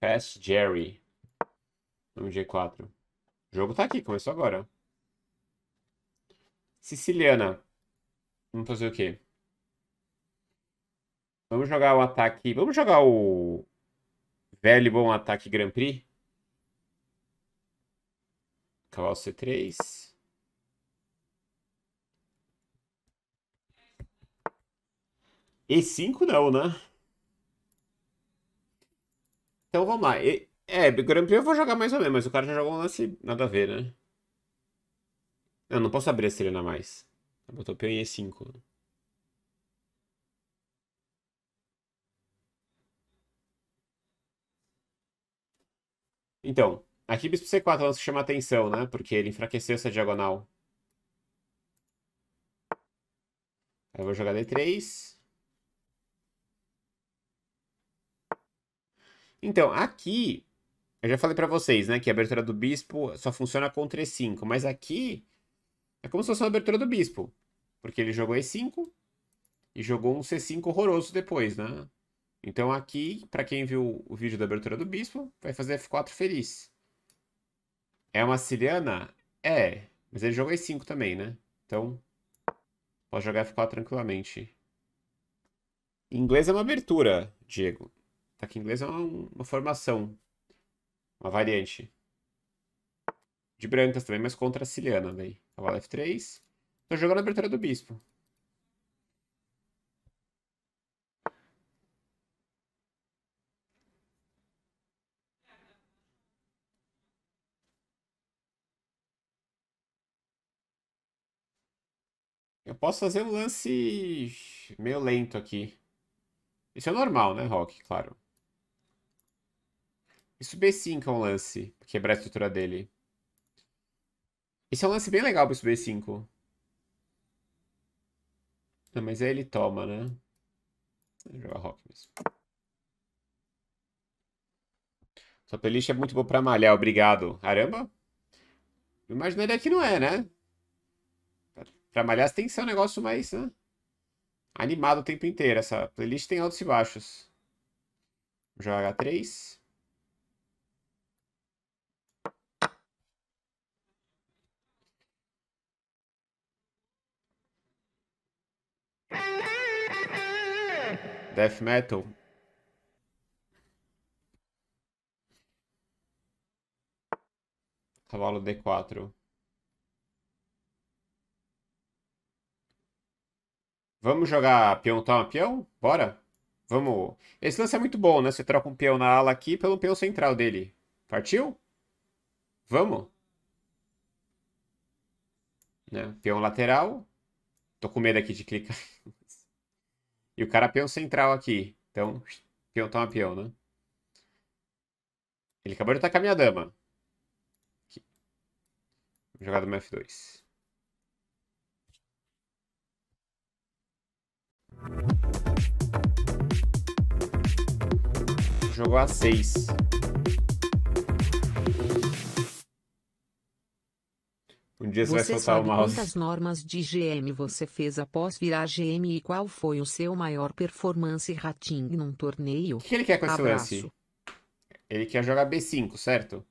Pass Jerry. Nome G4. O jogo tá aqui, começou agora. Siciliana. Vamos fazer o quê? Vamos jogar o ataque. Vamos jogar o velho bom ataque Grand Prix. Cavalo C3. E5 não, né? Então vamos lá. E, é, Grand Prix eu vou jogar mais ou menos, mas o cara já jogou um lance nada a ver, né? Eu não posso abrir a Serena mais. Botou peão em E5. Então, aqui bispo C4 lance chama atenção, né? Porque ele enfraqueceu essa diagonal. Eu vou jogar D3. Então, aqui, eu já falei pra vocês, né, que a abertura do bispo só funciona contra E5, mas aqui é como se fosse uma abertura do bispo, porque ele jogou E5 e jogou um C5 horroroso depois, né? Então aqui, para quem viu o vídeo da abertura do bispo, vai fazer F4 feliz. É uma siciliana? É, mas ele jogou E5 também, né? Então, pode jogar F4 tranquilamente. Em inglês é uma abertura, Diego. Ataque inglês é uma, uma formação. Uma variante. De brancas também, mas contra a siciliana. Daí. Cavalo F3. Tô jogando a abertura do bispo. Eu posso fazer um lance meio lento aqui. Isso é normal, né, Rock? Claro. Isso B5 é um lance, quebrar a estrutura dele. Esse é um lance bem legal para esse B5. Não, mas aí ele toma, né? Vou jogar rock mesmo. Sua playlist é muito boa pra malhar, obrigado. Caramba. Eu imaginaria que não é, né? Pra malhar tem que ser um negócio mais né? animado o tempo inteiro. Essa playlist tem altos e baixos. Joga H3. Death Metal. Cavalo D4. Vamos jogar peão toma peão? Bora? Vamos. Esse lance é muito bom, né? Você troca um peão na ala aqui pelo peão central dele. Partiu? Vamos? Né? Peão lateral. Tô com medo aqui de clicar. E o cara peão central aqui. Então, peão toma peão, né? Ele acabou de atacar minha dama. Aqui. Jogada no F2. Jogou A6. Um dia você, vai soltar o mouse. Quantas normas de GM você fez após virar GM e qual foi o seu maior performance rating num torneio? O que ele quer com esse Abraço. lance? Ele quer jogar B5, certo?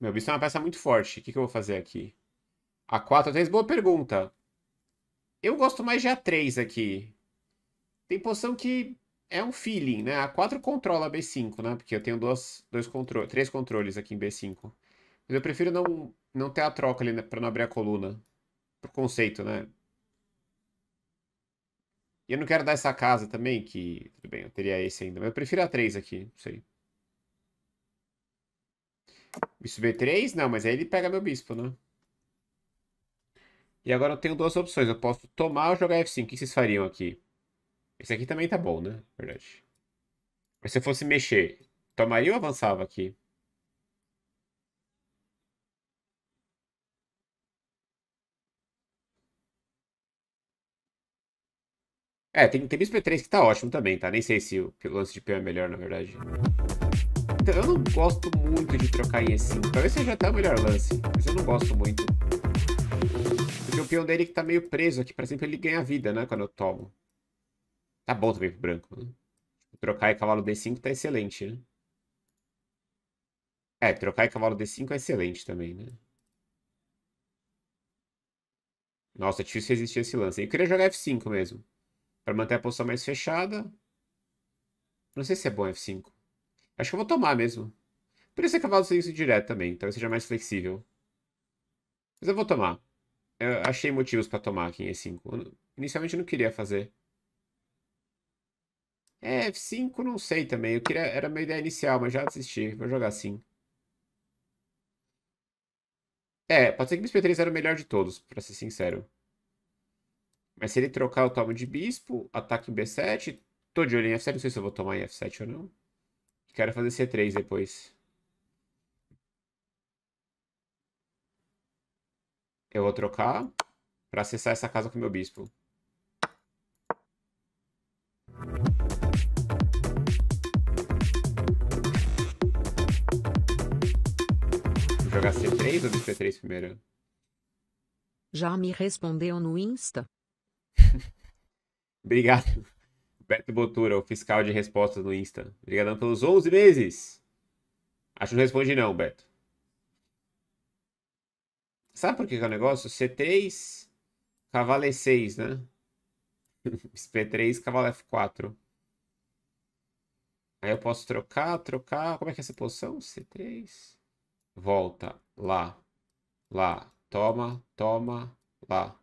Meu bispo é uma peça muito forte. O que, que eu vou fazer aqui? A4, A3, boa pergunta. Eu gosto mais de A3 aqui. Tem posição que é um feeling, né? A4 controla B5, né? Porque eu tenho dois, dois controle, três controles aqui em B5. Mas eu prefiro não, não ter a troca ali né, pra não abrir a coluna. Por conceito, né? E eu não quero dar essa casa também, que... Tudo bem, eu teria esse ainda. Mas eu prefiro a 3 aqui, não sei. Bispo B3? Não, mas aí ele pega meu bispo, né? E agora eu tenho duas opções. Eu posso tomar ou jogar F5. O que vocês fariam aqui? Esse aqui também tá bom, né? Verdade. Mas se eu fosse mexer, tomaria ou avançava aqui? É, tem, tem bispo E3 que tá ótimo também, tá? Nem sei se o lance de peão é melhor, na verdade. Então, eu não gosto muito de trocar em E5. Talvez seja até o melhor lance, mas eu não gosto muito. Porque o peão dele que tá meio preso aqui, por exemplo, ele ganha vida, né? Quando eu tomo. Tá bom também pro branco, né? Trocar e cavalo D5 tá excelente, né? É, trocar e cavalo D5 é excelente também, né? Nossa, é difícil resistir esse lance. Eu queria jogar F5 mesmo. Pra manter a posição mais fechada. Não sei se é bom F5. Acho que eu vou tomar mesmo. Poderia ser cavalo C5 direto também. Talvez seja mais flexível. Mas eu vou tomar. Eu achei motivos pra tomar aqui em E5. Eu, inicialmente eu não queria fazer. É, F5 não sei também. Eu queria, era a minha ideia inicial, mas já desisti. Vou jogar assim. É, pode ser que o Bispo 3 era o melhor de todos, pra ser sincero. Mas se ele trocar, eu tomo de Bispo, ataque em B7. Tô de olho em F7, não sei se eu vou tomar em F7 ou não. Quero fazer C3 depois. Eu vou trocar pra acessar essa casa com meu Bispo. jogar C3 ou B3 primeiro? Já me respondeu no Insta? Obrigado. Beto Botura, o fiscal de respostas no Insta. Obrigadão pelos 11 meses. Acho que não responde não, Beto. Sabe por que, é o negócio? C3, cavalo E6, né? P3, cavalo F4. Aí eu posso trocar, trocar. Como é que é essa posição? C3 volta, lá, lá, toma, toma, lá.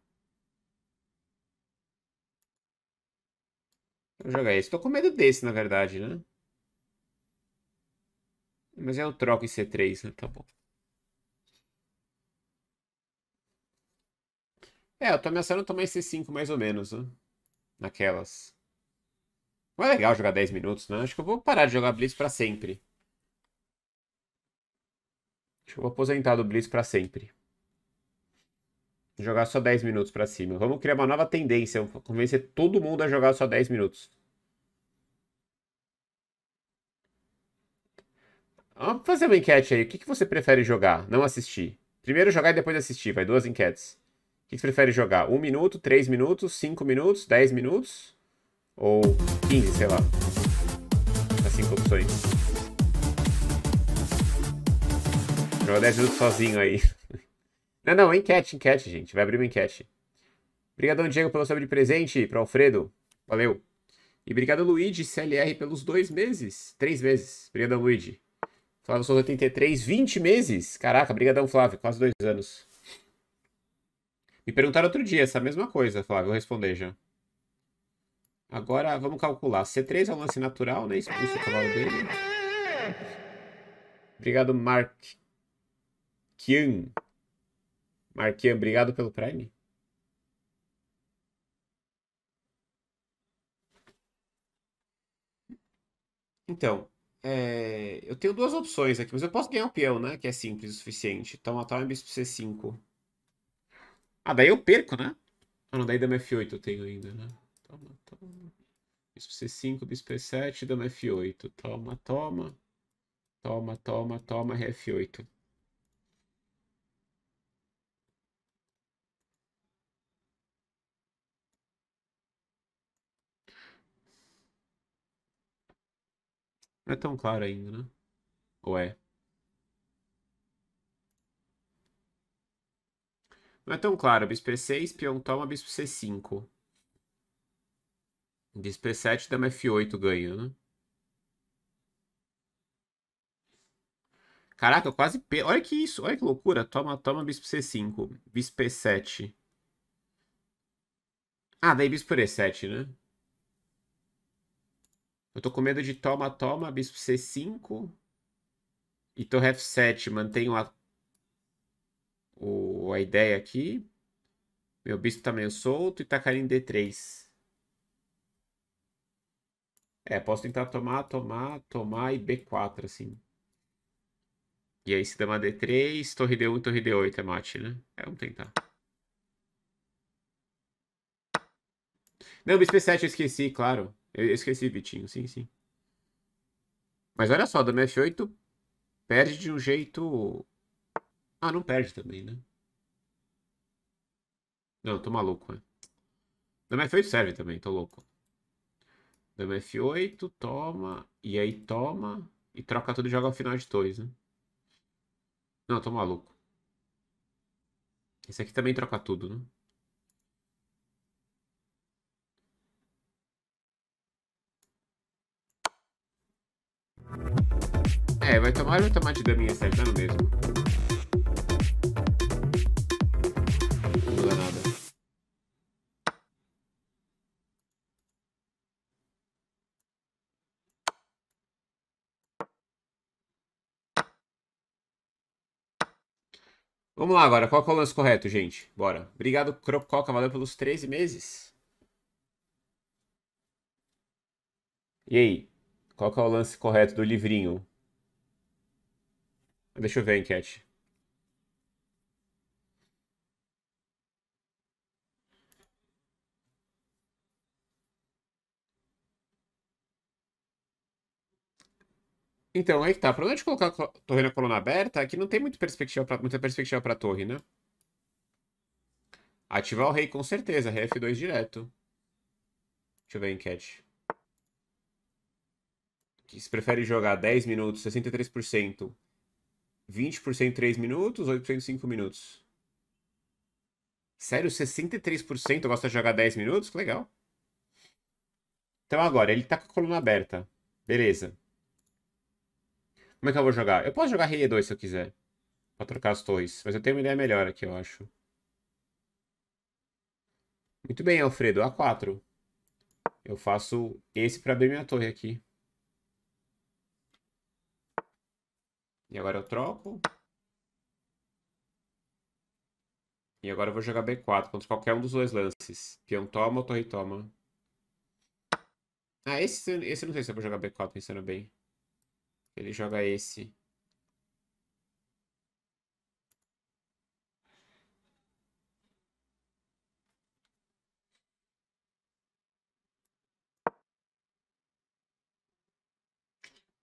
Vou jogar esse. Tô com medo desse, na verdade, né? Mas eu troco em C3, né? Tá bom. É, eu tô ameaçando tomar esse 5 mais ou menos, né? Naquelas. Não é legal jogar 10 minutos, né? Acho que eu vou parar de jogar Blitz pra sempre. Acho que eu vou aposentar do Blitz pra sempre. Jogar só 10 minutos pra cima. Vamos criar uma nova tendência. Convencer todo mundo a jogar só 10 minutos. Vamos fazer uma enquete aí. O que, que você prefere jogar? Não assistir. Primeiro jogar e depois assistir. Vai duas enquetes. O que, você prefere jogar? 1 minuto, 3 minutos, 5 minutos, 10 minutos? Ou 15, sei lá. As 5 opções. Joga 10 minutos sozinho aí. Não, não, enquete, enquete, gente. Vai abrir uma enquete. Obrigadão, Diego, pelo sobre presente. Para Alfredo. Valeu. E obrigado, Luigi, CLR, pelos dois meses. Três meses. Obrigadão, Luigi. Flávio Souza 83, 20 meses. Caraca, brigadão, Flávio. Quase dois anos. Me perguntaram outro dia essa mesma coisa, Flávio. Vou responder já. Agora, vamos calcular. C3 é um lance natural, né? Expulso o cavalo dele. Obrigado, Mark. Kian. Marquian, obrigado pelo Prime. Então, é... eu tenho duas opções aqui, mas eu posso ganhar o peão, né? Que é simples o suficiente. Toma tal e bispo C5. Ah, daí eu perco, né? Ah, não, daí dama F8 eu tenho ainda, né? Toma, toma. Bispo C5, bispo E7, dama F8. Toma, toma. Toma, toma, toma, F8. Não é tão claro ainda, né? Ou é? Não é tão claro. Bispo E6, peão toma, bispo C5. Bispo E7, dama F8 ganha, né? Caraca, eu quase... Pe... Olha que isso, olha que loucura. Toma, toma, bispo C5. Bispo E7. Ah, daí bispo por E7, né? Eu tô com medo de toma, toma, bispo C5. E torre F7. Mantenho a, o, a ideia aqui. Meu bispo tá meio solto e tá caindo em D3. É, posso tentar tomar, tomar, tomar e B4, assim. E aí se dama D3, torre D1 e torre D8 é mate, né? É, vamos tentar. Não, bispo E7 eu esqueci, claro. Eu esqueci, Vitinho, sim, sim. Mas olha só, dama F8 perde de um jeito... Ah, não perde também, né? Não, tô maluco, né? Dama F8 serve também, tô louco. Dama F8, toma, e aí toma, e troca tudo e joga ao final de dois, né? Não, tô maluco. Esse aqui também troca tudo, né? É, vai tomar, vai tomar de daminha certa no mesmo. Não muda nada. Vamos lá agora, qual é o lance correto, gente? Bora. Obrigado, Crococa, valeu pelos 13 meses. E aí? Qual é o lance correto do livrinho? Deixa eu ver a enquete. Então, aí que tá. Pra onde colocar a torre na coluna aberta, aqui não tem muita perspectiva pra, muita perspectiva pra torre, né? Ativar o rei com certeza. Rei F2 direto. Deixa eu ver a enquete. Que se prefere jogar 10 minutos, 63%, 20% 3 minutos, 8% 5 minutos. Sério, 63% gosta de jogar 10 minutos? Que legal. Então agora, ele tá com a coluna aberta. Beleza. Como é que eu vou jogar? Eu posso jogar rei E2 se eu quiser. Pra trocar as torres. Mas eu tenho uma ideia melhor aqui, eu acho. Muito bem, Alfredo. A4. Eu faço esse pra abrir minha torre aqui. E agora eu troco. E agora eu vou jogar B4 contra qualquer um dos dois lances. Peão toma ou torre toma. Ah, esse, esse eu não sei se eu vou jogar B4 pensando bem. Ele joga esse.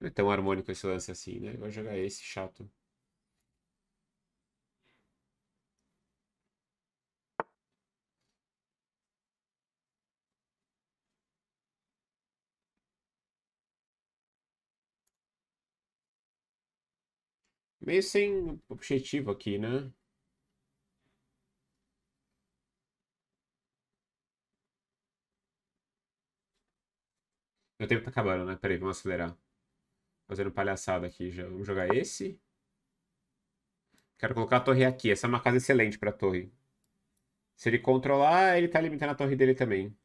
Não é tão harmônico esse lance assim, né? Vou jogar esse chato. Meio sem objetivo aqui, né? Meu tempo tá acabando, né? Peraí, vamos acelerar. Fazendo palhaçada aqui já. Vamos jogar esse. Quero colocar a torre aqui. Essa é uma casa excelente pra torre. Se ele controlar, ele tá limitando a torre dele também.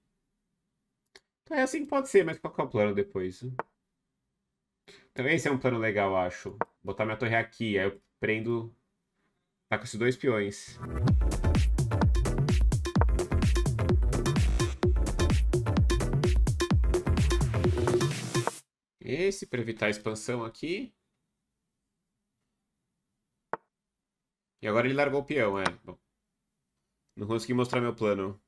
Então é assim que pode ser, mas qual que é o plano depois? Então esse é um plano legal, acho. Botar minha torre aqui, aí eu prendo... Tá com esses dois peões. Esse, para evitar a expansão aqui. E agora ele largou o peão, é. Bom, não consegui mostrar meu plano.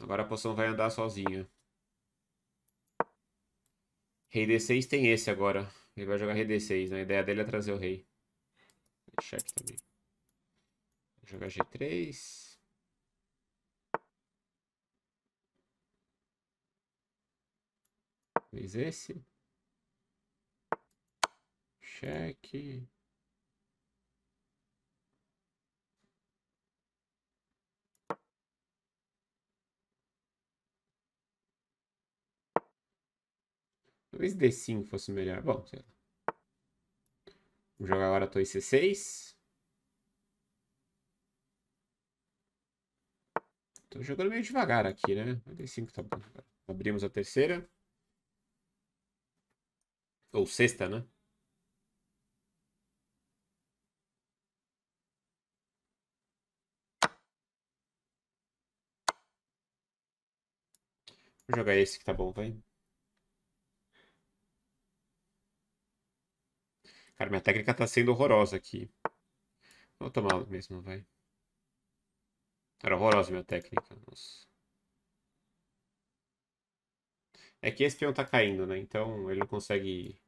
Agora a poção vai andar sozinha. Rei D6 tem esse agora. Ele vai jogar rei D6, né? A ideia dele é trazer o rei. Cheque também. Jogar G3. Fez esse. Cheque. Talvez D5 fosse melhor. Bom, sei lá. Vou jogar agora a torre C6. Tô jogando meio devagar aqui, né? D5 tá bom. Abrimos a terceira. Ou sexta, né? Vou jogar esse que tá bom, vai. Cara, minha técnica tá sendo horrorosa aqui. Vou tomar mesmo, vai. Era horrorosa minha técnica. Nossa. É que esse peão tá caindo, né? Então ele não consegue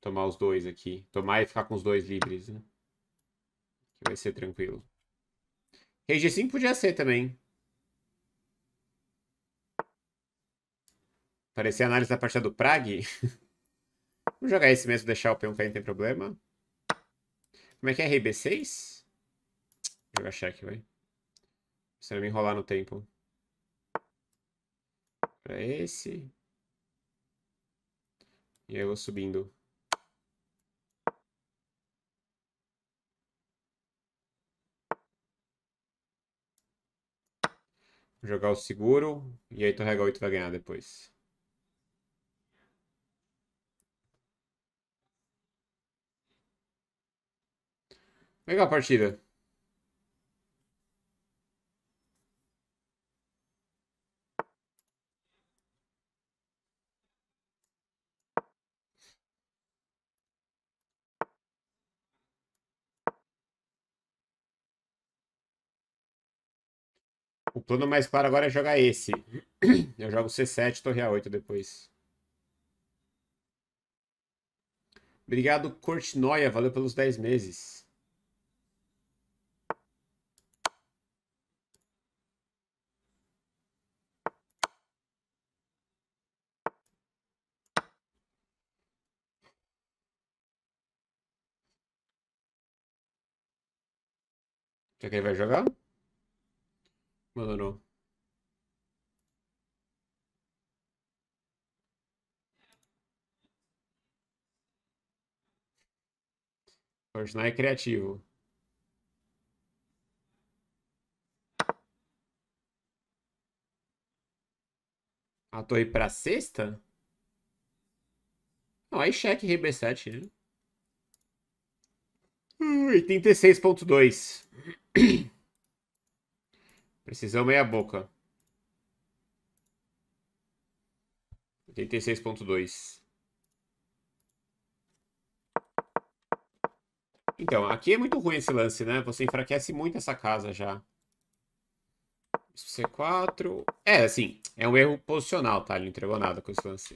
tomar os dois aqui. Tomar e ficar com os dois livres, né? Que vai ser tranquilo. Rei G5 podia ser também. Parecia análise da partida do Prague. Vamos jogar esse mesmo, deixar o peão cair, não tem problema. Como é que é? Rei B6? Vou jogar cheque, vai. Se não me enrolar no tempo. Pra esse. E aí eu vou subindo. Jogar o seguro. E aí torrega 8 vai ganhar depois. Legal a partida. O plano mais claro agora é jogar esse. Eu jogo C7, torre A8 depois. Obrigado, Cortinoia. Valeu pelos 10 meses. Já que ele vai jogar? Mano. Fortnite é criativo. A torre pra sexta? Não, aí cheque rei B7, né? 86.2. Precisão meia boca. 86.2. Então, aqui é muito ruim esse lance, né? Você enfraquece muito essa casa já. C4. É, assim, é um erro posicional, tá? Ele não entregou nada com esse lance.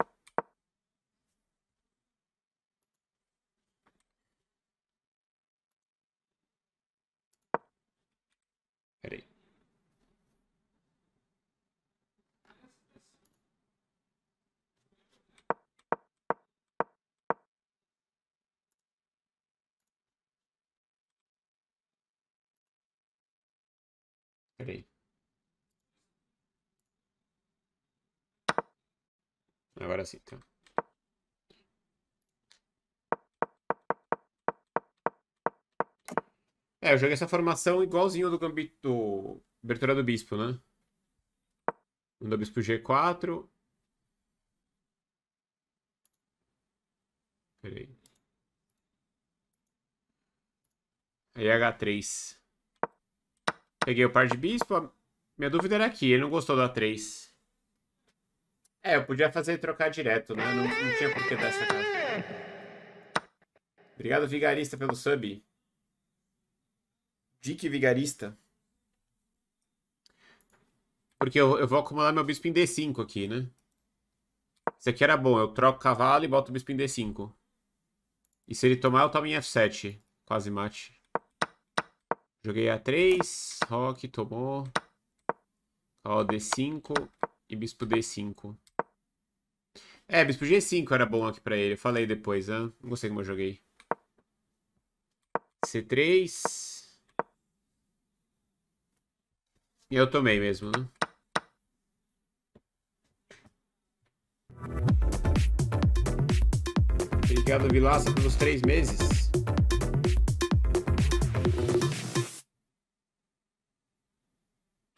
Peraí. Agora sim, tá. É, eu joguei essa formação igualzinho do gambito abertura do bispo, né? Do bispo G4. Peraí. Aí H3. Peguei o par de bispo. Minha dúvida era aqui. Ele não gostou da 3. É, eu podia fazer trocar direto, né? Não, não tinha por que dar essa casa. Obrigado, Vigarista, pelo sub. Dick Vigarista. Porque eu, eu vou acumular meu bispo em D5 aqui, né? Isso aqui era bom. Eu troco cavalo e boto o bispo em D5. E se ele tomar, eu tomo em F7. Quase mate. Joguei A3, Rock tomou. Ó, D5 e Bispo D5. É, Bispo G5 era bom aqui pra ele. Eu falei depois, né? Não gostei como eu joguei. C3. E eu tomei mesmo, né? Obrigado, Vilaça, pelos três meses.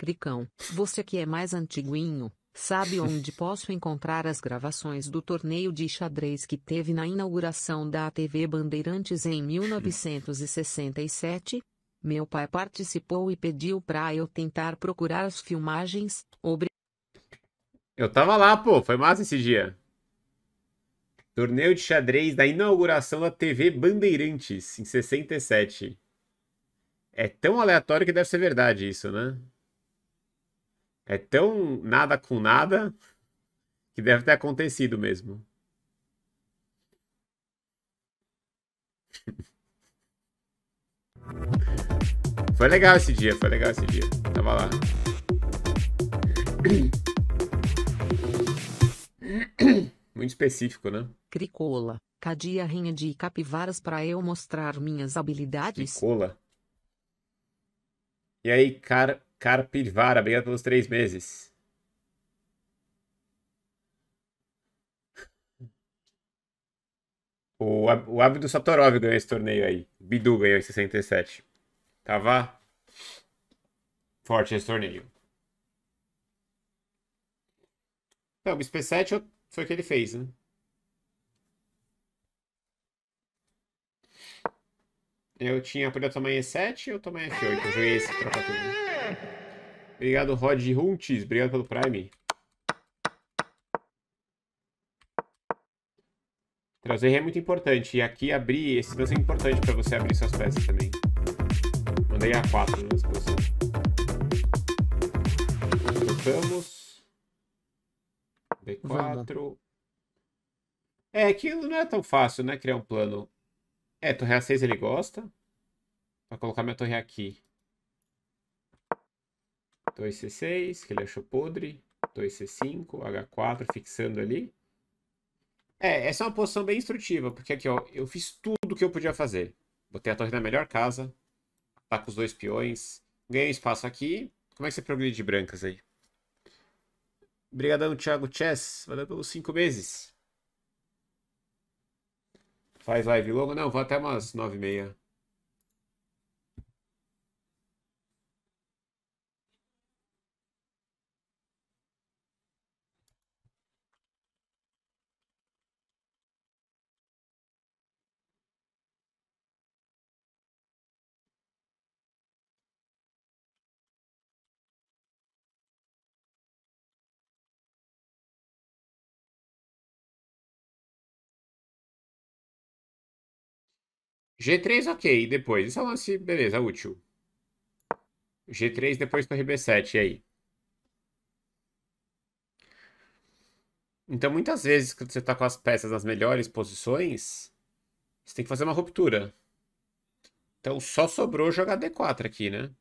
Cricão, você que é mais antiguinho, sabe onde posso encontrar as gravações do torneio de xadrez que teve na inauguração da TV Bandeirantes em 1967? Meu pai participou e pediu para eu tentar procurar as filmagens. Eu tava lá, pô, foi massa esse dia. Torneio de xadrez da inauguração da TV Bandeirantes, em 67. É tão aleatório que deve ser verdade isso, né? É tão nada com nada que deve ter acontecido mesmo. Foi legal esse dia, foi legal esse dia. Tava lá. Muito específico, né? Cricola, cadia rinha de capivaras para eu mostrar minhas habilidades? Cricola. E aí, Car Carpivara, obrigado pelos três meses. O, o Abdo Satorov ganhou esse torneio aí. Bidu ganhou em 67. Tava forte esse torneio. Não, o SP7 foi o que ele fez, né? Eu tinha poder tomar E7 eu tomei F8. Eu joguei esse troca tudo. Obrigado, Rod Huntes. Obrigado pelo Prime. Trazer é muito importante. E aqui abrir, esse lance é importante para você abrir suas peças também. Mandei A4 nessa posição. Trocamos. B4. É, aquilo não é tão fácil, né? Criar um plano. É, torre A6 ele gosta. Vou colocar minha torre aqui. Torre C6, que ele achou podre. Torre C5, H4, fixando ali. É, essa é uma posição bem instrutiva, porque aqui, ó, eu fiz tudo que eu podia fazer. Botei a torre na melhor casa, tá com os dois peões, ganhei espaço aqui. Como é que você progride de brancas aí? Obrigadão, Thiago Chess. Valeu pelos cinco meses. Faz live longa? Não, vou até umas nove e meia. G3, ok. Depois. Isso é um lance, beleza, útil. G3 depois torre B7, e aí? Então, muitas vezes, quando você tá com as peças nas melhores posições, você tem que fazer uma ruptura. Então, só sobrou jogar D4 aqui, né?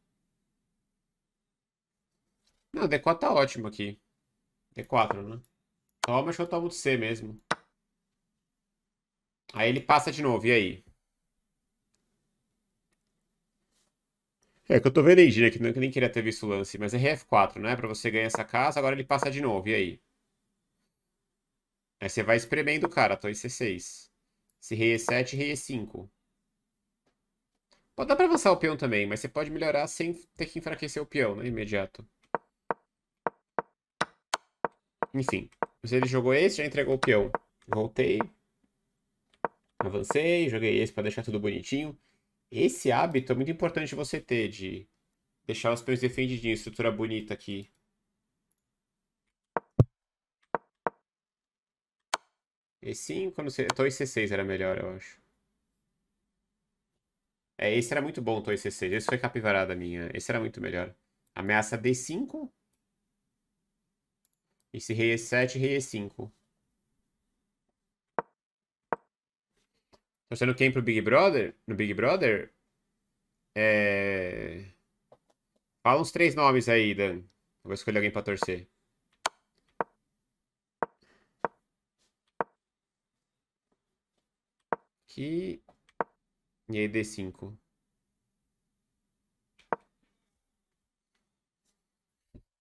Não, D4 tá ótimo aqui. D4, né? Toma, acho que eu tomo C mesmo. Aí ele passa de novo, e aí? É que eu tô vendo aí, Gina, que nem queria ter visto o lance, mas é RF4, né? Pra você ganhar essa casa, agora ele passa de novo, e aí? Aí você vai espremendo o cara, torre C6. Se rei E7, rei E5. Pode dar pra avançar o peão também, mas você pode melhorar sem ter que enfraquecer o peão, né? Imediato. Enfim. Se ele jogou esse, já entregou o peão. Voltei. Avancei, joguei esse pra deixar tudo bonitinho. Esse hábito é muito importante você ter, de deixar os peões defendidinhos, estrutura bonita aqui. E5, não sei, torre C6 era melhor, eu acho. É, esse era muito bom, torre C6. Esse foi capivarada minha. Esse era muito melhor. Ameaça D5. Esse rei E7, rei E5. Torcendo quem pro Big Brother? No Big Brother? É... Fala uns três nomes aí, Dan. vou escolher alguém pra torcer. Aqui. E aí, D5.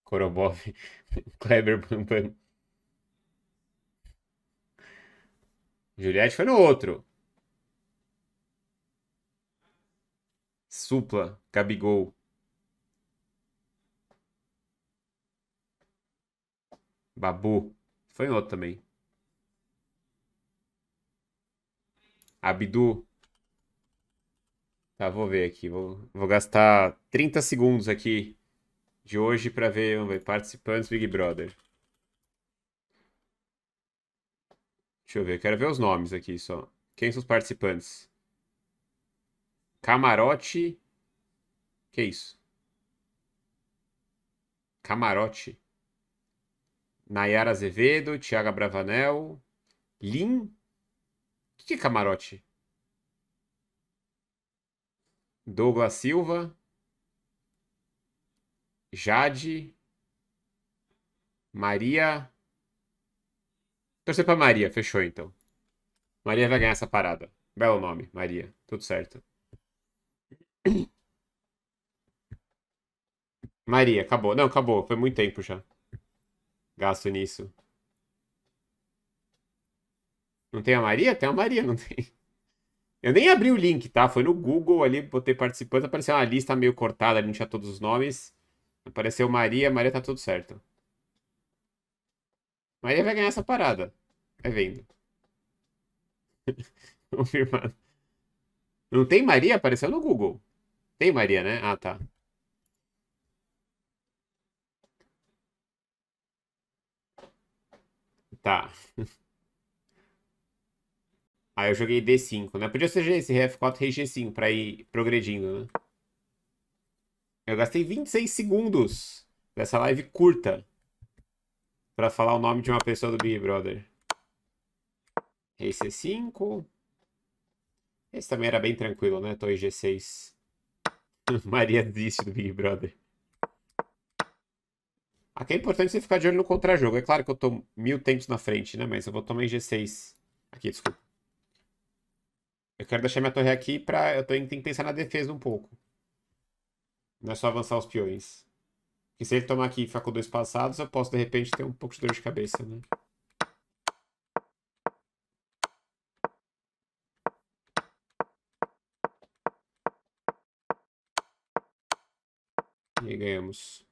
Korobov. Kleber Bambam. Juliette foi no outro. Supla, Gabigol. Babu. Foi outro também. Abdu. Tá, vou ver aqui. Vou, vou gastar 30 segundos aqui de hoje para ver, ver, participantes Big Brother. Deixa eu ver, quero ver os nomes aqui só. Quem são os participantes? Camarote. Que isso? Camarote. Nayara Azevedo, Thiago Bravanel, Lin. O que é camarote? Douglas Silva. Jade. Maria. Torcer pra Maria, fechou então. Maria vai ganhar essa parada. Belo nome, Maria. Tudo certo. Maria, acabou. Não, acabou. Foi muito tempo já. Gasto nisso. Não tem a Maria? Tem a Maria, não tem. Eu nem abri o link, tá? Foi no Google ali, botei participante, apareceu uma lista meio cortada, ali não tinha todos os nomes. Apareceu Maria, Maria tá tudo certo. Maria vai ganhar essa parada. Vai vendo. Confirmado. Não tem Maria? Apareceu no Google. Tem Maria, né? Ah, tá. Tá. Aí eu joguei D5, né? Podia ser esse F4, rei G5 pra ir progredindo, né? Eu gastei 26 segundos dessa live curta pra falar o nome de uma pessoa do Big Brother. Rei C5. Esse também era bem tranquilo, né? Torre G6. Maria desiste do Big Brother. Aqui é importante você ficar de olho no contra-jogo. É claro que eu tô mil tempos na frente, né? Mas eu vou tomar em G6. Aqui, desculpa. Eu quero deixar minha torre aqui pra... Eu tenho que pensar na defesa um pouco. Não é só avançar os peões. Porque se ele tomar aqui e ficar com dois passados, eu posso, de repente, ter um pouco de dor de cabeça, né? E ganhamos.